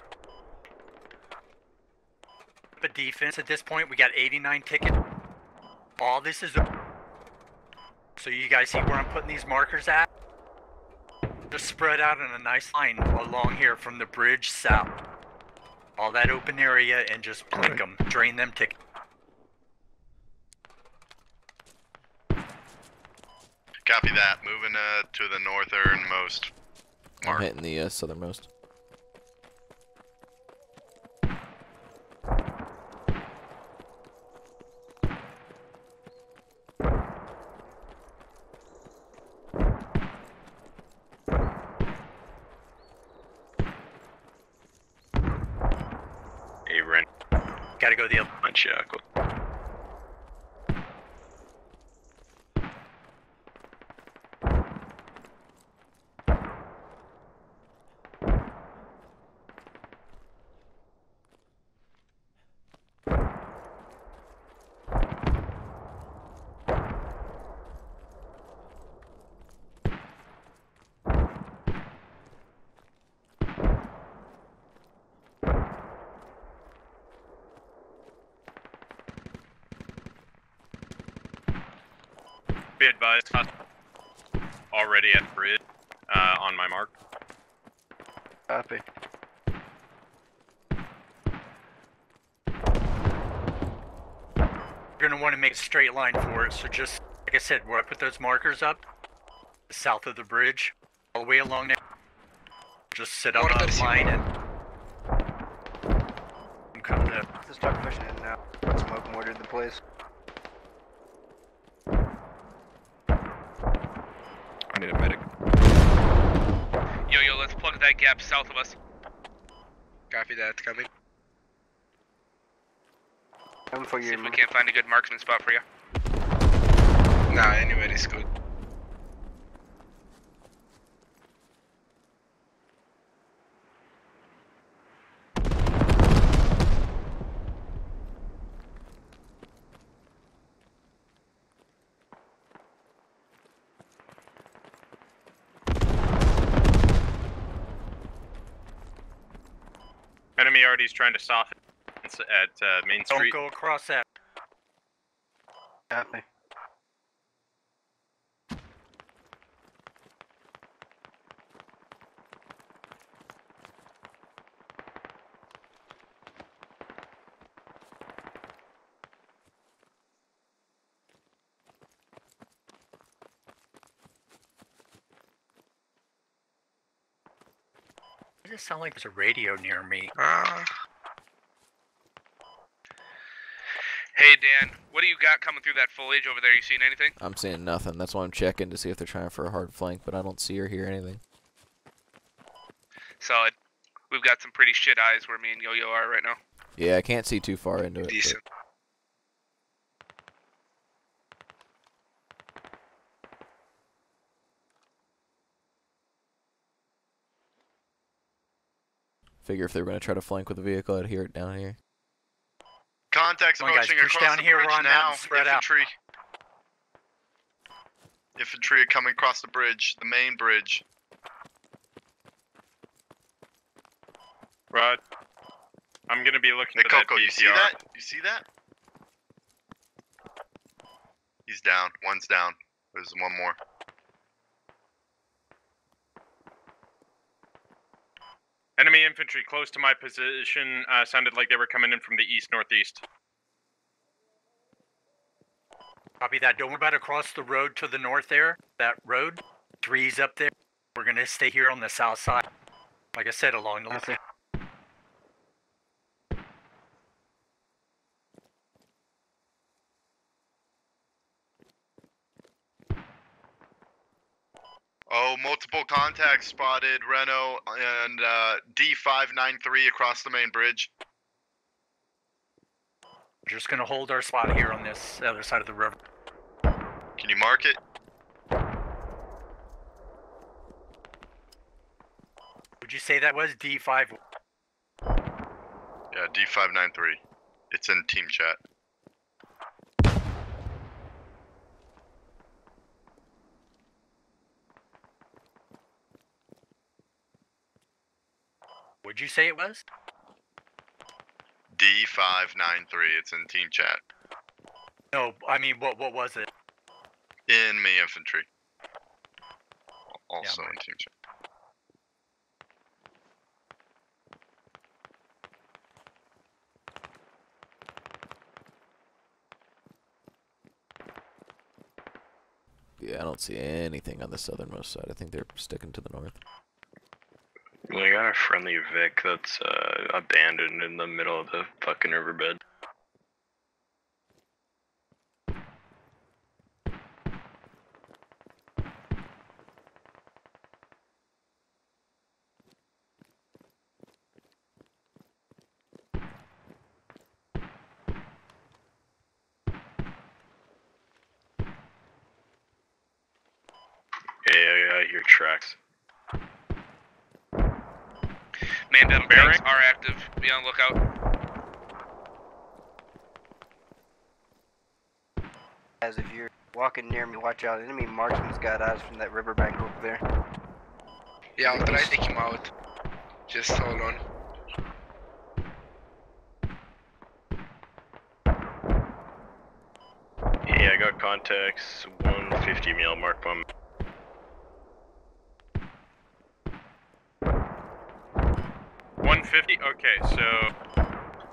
a defense at this point. We got 89 tickets. All this is. So you guys see where I'm putting these markers at? Just spread out in a nice line along here from the bridge south. All that open area and just blink them. Drain them tickets. Copy that. Moving uh, to the northernmost. I'm hitting the uh, southernmost. Hey, Ren. Gotta go the other. Unshackled. Be advised, already at bridge, uh, on my mark. Copy. You're gonna want to make a straight line for it. So just like I said, where I put those markers up, south of the bridge, all the way along there. Just sit up on Mortar a line and and come to. Let's start pushing in now. Put Smoke mortar in the place. I need a medic. Yo, yo, let's plug that gap south of us. Copy that, coming. Come for See if we can't find a good marksman spot for you. Nah, anywhere is good. Enemy already is trying to soften at uh, Main Don't Street. go across that. Copy. Sound like there's a radio near me? Ah. Hey, Dan, what do you got coming through that foliage over there? You seen anything? I'm seeing nothing. That's why I'm checking to see if they're trying for a hard flank, but I don't see or hear anything. Solid. We've got some pretty shit eyes where me and Yo-Yo are right now. Yeah, I can't see too far into it. but- Decent. Figure if they were going to try to flank with a vehicle, I'd hear it down here. Contacts Come on, guys, approaching push across down the here, bridge we're on now. and spread out. Infantry. Infantry are coming across the bridge, the main bridge. Rod, I'm gonna be looking Hey, for that Coco, you see that? You see that? He's down. One's down. There's one more. Enemy infantry close to my position. Uh, sounded like they were coming in from the east northeast. Copy that. Don't worry about across the road to the north there. That road. Three's up there. We're gonna stay here on the south side. Like I said, along the Copy. Oh, multiple contacts spotted. Reno and uh, D593 across the main bridge. We're just gonna hold our spot here on this other side of the river. Can you mark it? Would you say that was D5? Yeah, D593. It's in team chat. Would you say it was? D593. It's in team chat. No, I mean, what what was it? In me infantry. Also in team chat. Yeah, I don't see anything on the southernmost side. I think they're sticking to the north. We got a friendly Vic that's uh, abandoned in the middle of the fucking riverbed. Yeah, yeah, yeah, I hear tracks. Man down bearings are active. Be on lookout. As if you're walking near me, watch out. Enemy marksman's got eyes from that riverbank over there. Yeah, I'll try to take him out. Just hold on. Yeah, I got contacts. 150 mil mark bomb. One fifty. Okay, so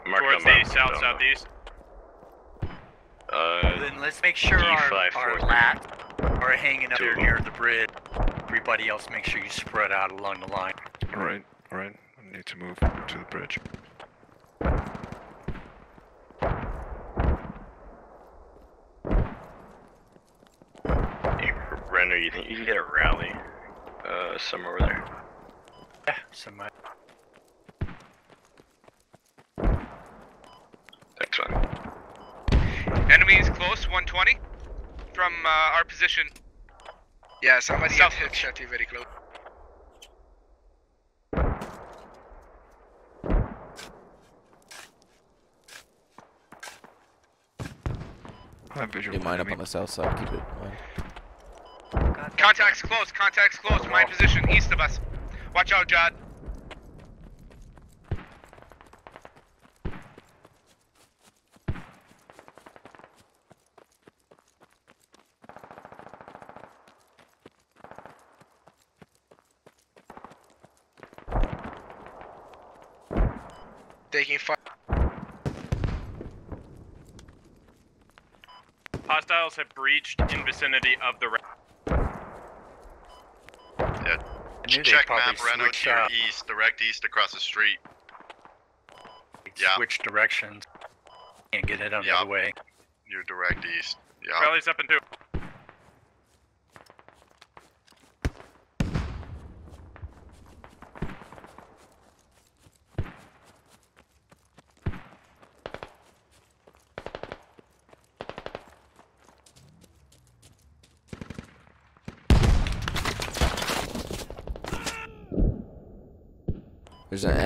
Mark towards them the south them. southeast. Uh, Then let's make sure our, D5 our forward. lat are hanging up Two there near the bridge. Everybody else, make sure you spread out along the line. Alright, alright. I need to move to the bridge. Hey, Renner, you think you can get a rally uh, somewhere over there? Yeah, somebody. Thanks, man. Enemies close, 120 from uh, our position. Yeah, somebody South. had headshot you very close. I have visual You mine up enemy. on the south side. Keep it in mind. Contacts close, contacts close. mine position east of us. Watch out, Jod. Taking fire. Hostiles have breached in vicinity of the. Ra- Yeah. I knew they Check probably map, Reno to your out. east, direct east across the street. Yeah. Switch directions. Can't get it Yeah. another way. You're direct east. Yeah. Rallies up and two.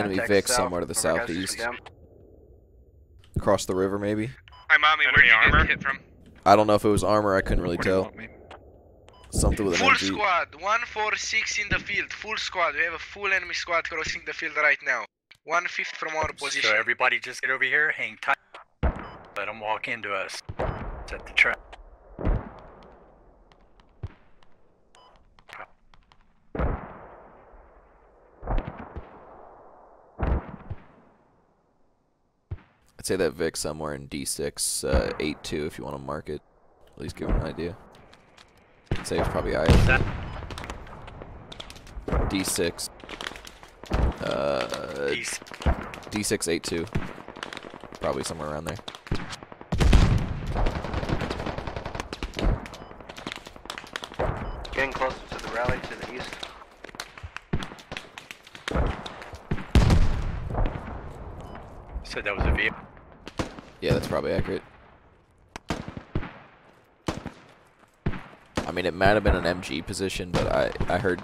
Enemy Contact Vic south, somewhere to the southeast. down. Across the river, maybe? I'm on me. Where'd you get armor? hit from? I don't know if it was armor. I couldn't really What do you tell. want me? Something with an Full MG. squad, 146 in the field. Full squad. We have a full enemy squad crossing the field right now. One fifth from our position. So everybody just get over here, hang tight. Let them walk into us. Set the trap. I'd say that Vic somewhere in D6, uh, 8-2 if you want to mark it. At least give him an idea. I'd say it's probably I. That D6. Uh, these D6, 8-2. Probably somewhere around there. Getting closer to the rally to the east. said that was a vehicle. Yeah, that's probably accurate. I mean, it might have been an MG position, but I I heard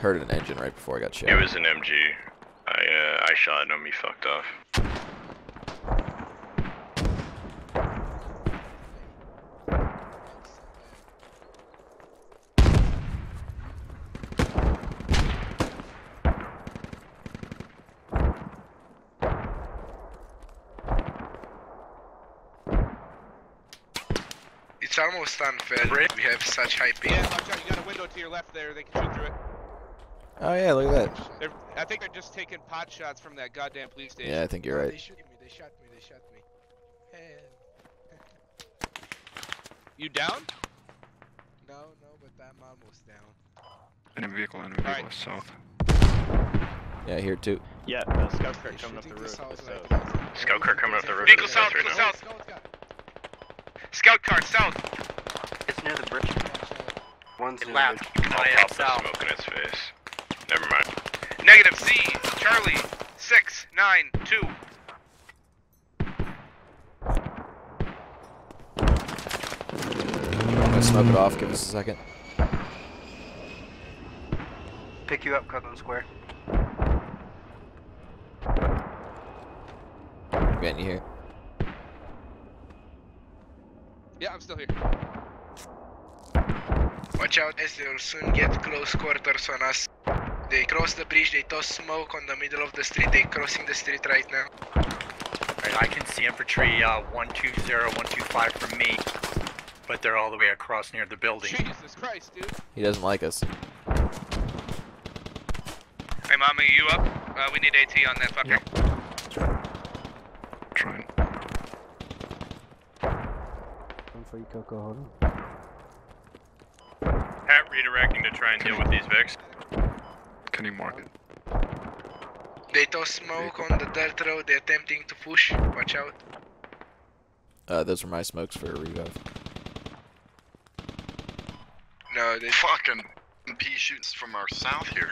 heard an engine right before I got shot. It was an MG. I uh, I shot him. He fucked off. It's almost unfair. We have such high ping. Yeah, watch out. You got a window to your left there. They can shoot through it. Oh yeah, look at that. They're, I think they're just taking pot shots from that goddamn police station. Yeah, I think you're Oh, right. They shot me, they shot me, they shot me. You down? No, no, but I'm almost down. Enemy vehicle, enemy vehicle Alright. is south. Yeah, here too. Yeah, uh, scout car coming up the shooting roof. this so- Scout car coming up the roof. Vehicle south, right vehicle south. Scout car south. It's near the bridge. Watch out. One's near the Left. bridge. I'll pop the smoke in his face. Never mind. Negative C. Charlie. Six nine two. I'm gonna smoke it off. Give us a second. Pick you up, Cutland Square. I'm getting you here. Yeah, I'm still here. Watch out as they'll soon get close quarters on us. They cross the bridge, they toss smoke on the middle of the street, they crossing the street right now. Alright, I can see infantry uh, 120, 125 from me, but they're all the way across near the building. Jesus Christ, dude. He doesn't like us. Hey, Mama, you up? Uh, we need AT on that fucker. Trying. One for you, Coco. Hold on. Hat redirecting to try and deal with these Vics. Can you mark it? They toss smoke on the dirt road, they're attempting to push. Watch out. Uh, those are my smokes for a revive. No, they Fucking P shoots from our south here.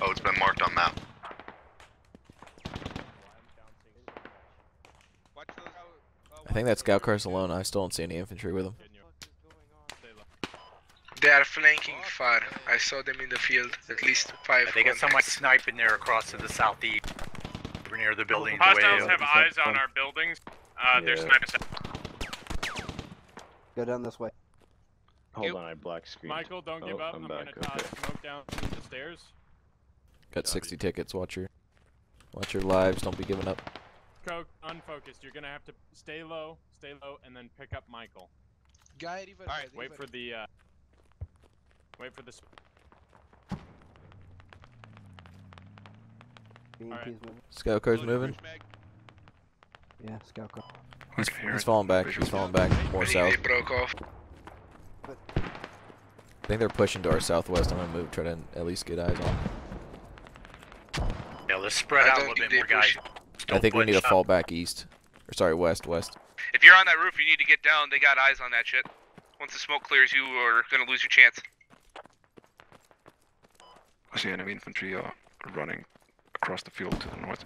Oh, it's been marked on map. Watch those out. Uh, I think that scout car's alone. I still don't see any infantry with him. They are flanking far. I saw them in the field, at least five. They got someone contacts. sniping there across to the southeast. We're near the building. the way Hostiles up. have eyes on our buildings. Uh, they're Yeah. snipers. Go down this way. Hold on, I black screen. Michael, don't give Oh, up. I'm I'm, back, gonna toss okay. smoke down the stairs. Got 60 tickets. Watch your, watch your lives. Don't be giving up. Coke, unfocused. You're gonna have to stay low, stay low, and then pick up Michael. Guy. Alright, wait for the, uh... Wait for the... s- BMP's moving. Scout car's moving. Yeah, scout car. I can hear He's falling back. He's falling back more I think south. I think they're pushing to our southwest. I'm gonna move. Try to at least get eyes on. Yeah, let's spread out a little bit more, guys. I think we need to fall back east. Or sorry, west, west. If you're on that roof, you need to get down. They got eyes on that shit. Once the smoke clears, you are gonna lose your chance. See enemy infantry are running across the field to the north.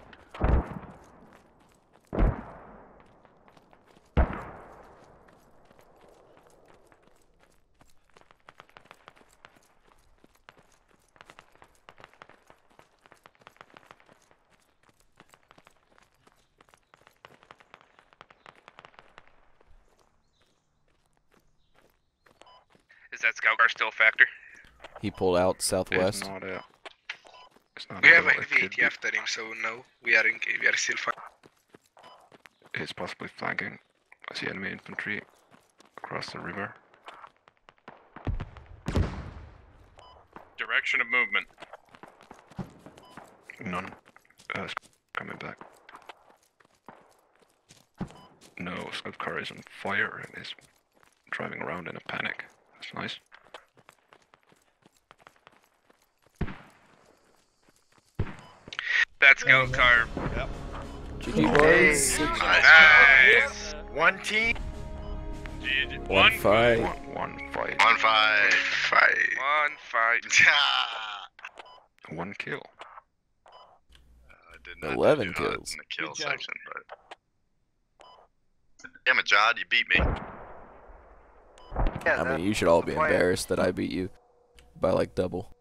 Is that scout car still a factor? He pulled out southwest. not a. Not We have level, a it VT after him, so no, we are in, we are still fine. It's possibly flanking. I see enemy infantry across the river. Direction of movement. None. Uh, coming back. No, scout car is on fire and is driving around in a panic. That's nice. That scout car. GG boys. Nice. One team. GG. One One fight. One, one fight. On five. Fight. One fight. One kill. Uh, I 11 kills. in the kill section, but damn it, Jod, you beat me. Yeah, I mean, you should all be embarrassed that I beat you by like double.